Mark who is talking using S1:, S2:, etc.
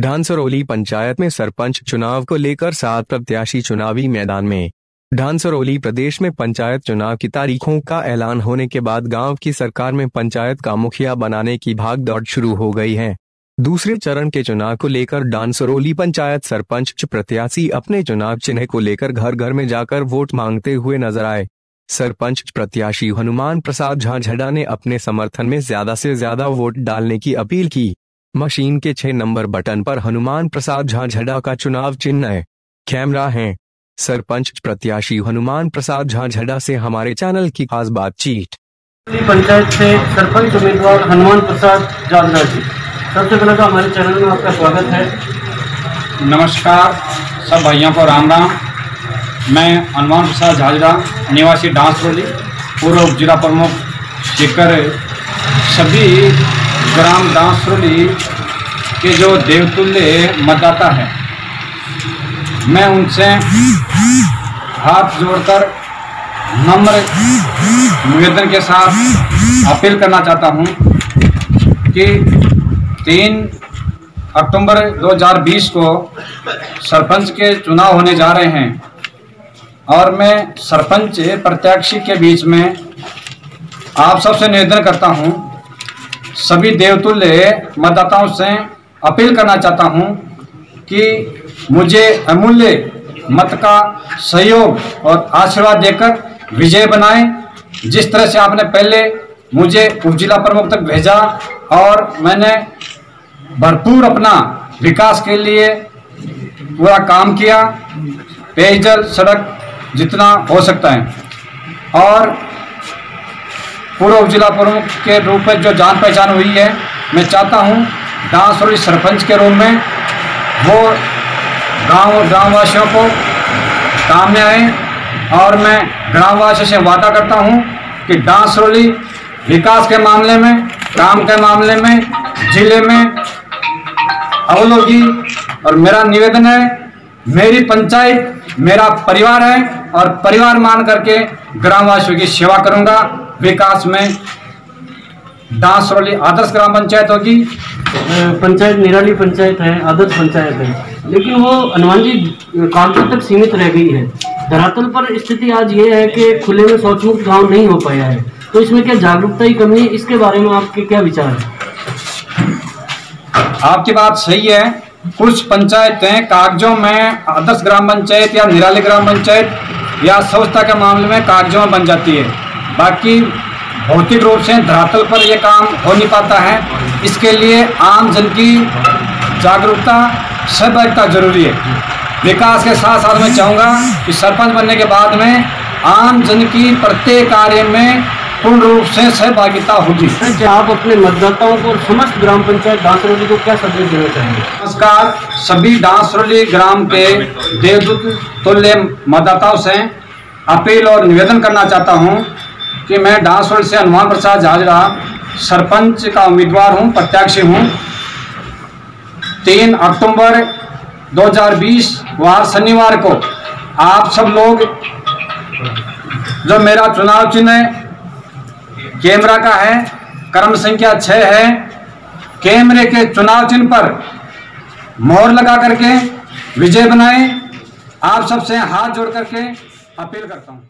S1: ढांसरौली पंचायत में सरपंच चुनाव को लेकर सात प्रत्याशी चुनावी मैदान में। ढांसरौली प्रदेश में पंचायत चुनाव की तारीखों का ऐलान होने के बाद गाँव की सरकार में पंचायत का मुखिया बनाने की भाग दौड़ शुरू हो गई है। दूसरे चरण के चुनाव को लेकर डांसरौली पंचायत सरपंच प्रत्याशी अपने चुनाव चिन्ह को लेकर घर घर में जाकर वोट मांगते हुए नज़र आए। सरपंच प्रत्याशी हनुमान प्रसाद झाझड़ा ने अपने समर्थन में ज़्यादा से ज़्यादा वोट डालने की अपील की। मशीन के छह नंबर बटन पर हनुमान प्रसाद झाझड़ा का चुनाव चिन्ह है। कैमरा है। सरपंच प्रत्याशी हनुमान प्रसाद झाझड़ा से हमारे चैनल की खास बातचीत।
S2: पंचायत से सरपंच उम्मीदवार हनुमान प्रसाद जादरा जी। सबसे पहले तो हमारे चैनल में आपका स्वागत है।
S3: नमस्कार सब भाइयों को राम राम। मैं हनुमान प्रसाद झाझड़ा निवासी डांसरोली पूर्व जिला प्रमुख जेकर सभी ग्राम डांसरोली के जो देवतुल्य मतदाता हैं, मैं उनसे हाथ जोड़कर नम्र निवेदन के साथ अपील करना चाहता हूँ कि तीन अक्टूबर 2020 को सरपंच के चुनाव होने जा रहे हैं और मैं सरपंच प्रत्याशी के बीच में आप सबसे निवेदन करता हूँ सभी देवतुल्य मतदाताओं से अपील करना चाहता हूँ कि मुझे अमूल्य मत का सहयोग और आशीर्वाद देकर विजय बनाएँ। जिस तरह से आपने पहले मुझे उप जिला प्रमुख तक भेजा और मैंने भरपूर अपना विकास के लिए पूरा काम किया, पेयजल, सड़क जितना हो सकता है। और पूर्व उप जिला प्रमुख के रूप में जो जान पहचान हुई है, मैं चाहता हूँ डांसोरी सरपंच के रूप में वो गाँव ग्रामवासियों को काम में आए और मैं ग्रामवासियों से वादा करता हूँ कि डांसरोली विकास के मामले में, काम के मामले में, ज़िले में अवलोगी और मेरा निवेदन है, मेरी पंचायत, मेरा परिवार है और परिवार मान करके ग्रामवासियों की सेवा करूँगा। विकास में डांसरोली आदर्श ग्राम पंचायत होगी।
S2: पंचायत निराली पंचायत है आदर्श पंचायत है। लेकिन वो हनुमान जी कागजों तक सीमित रह गई है। धरातल पर स्थिति आज ये है कि खुले में शौचमुक्त गाँव नहीं हो पाया है। तो इसमें क्या जागरूकता की कमी है? इसके बारे में आपके क्या विचार है?
S3: आपकी बात सही है। कुछ पंचायतें कागजों में आदर्श ग्राम पंचायत या निराली ग्राम पंचायत या स्वच्छता के मामले में कागजों में बन जाती है। बाकी भौतिक रूप से धरातल पर यह काम हो नहीं पाता है। इसके लिए आम जन की जागरूकता, सहभागिता ज़रूरी है। विकास के साथ साथ मैं चाहूँगा कि सरपंच बनने के बाद में आम जन की प्रत्येक कार्य में पूर्ण रूप से सहभागिता होगी।
S2: आप अपने मतदाताओं को समस्त ग्राम पंचायत डांसरोली को क्या संदेश देना चाहेंगे?
S3: नमस्कार सभी डांसरोली ग्राम के देवदूत तुल्य मतदाताओं से अपील और निवेदन करना चाहता हूँ कि मैं डांसरोली से हनुमान प्रसाद झाजरा सरपंच का उम्मीदवार हूँ प्रत्याशी हूँ। तीन अक्टूबर 2020 वार शनिवार को आप सब लोग जो मेरा चुनाव चिन्ह है कैमरा का है, क्रम संख्या छह है। कैमरे के चुनाव चिन्ह पर मोहर लगा करके विजय बनाए। आप सबसे हाथ जोड़ करके अपील करता हूँ।